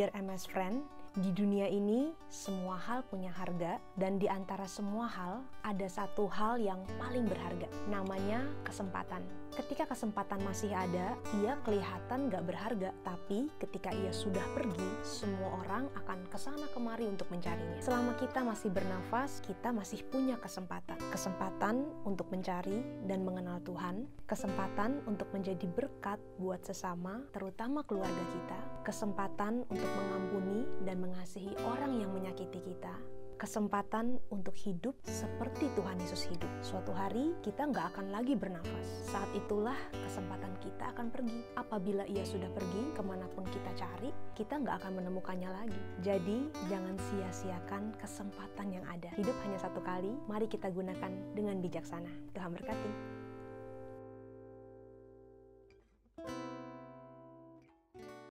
Dear MS Friend, di dunia ini semua hal punya harga dan di antara semua hal ada satu hal yang paling berharga, namanya kesempatan. Ketika kesempatan masih ada, ia kelihatan gak berharga, tapi ketika ia sudah pergi, semua orang akan ke sana kemari untuk mencarinya. Selama kita masih bernafas, kita masih punya kesempatan. Kesempatan untuk mencari dan mengenal Tuhan, kesempatan untuk menjadi berkat buat sesama, terutama keluarga kita, kesempatan untuk mengampuni mengasihi orang yang menyakiti kita, kesempatan untuk hidup seperti Tuhan Yesus hidup. Suatu hari kita nggak akan lagi bernafas. Saat itulah kesempatan kita akan pergi. Apabila ia sudah pergi, ke mana pun kita cari, kita nggak akan menemukannya lagi. Jadi jangan sia-siakan kesempatan yang ada. Hidup hanya satu kali, mari kita gunakan dengan bijaksana. Tuhan berkati.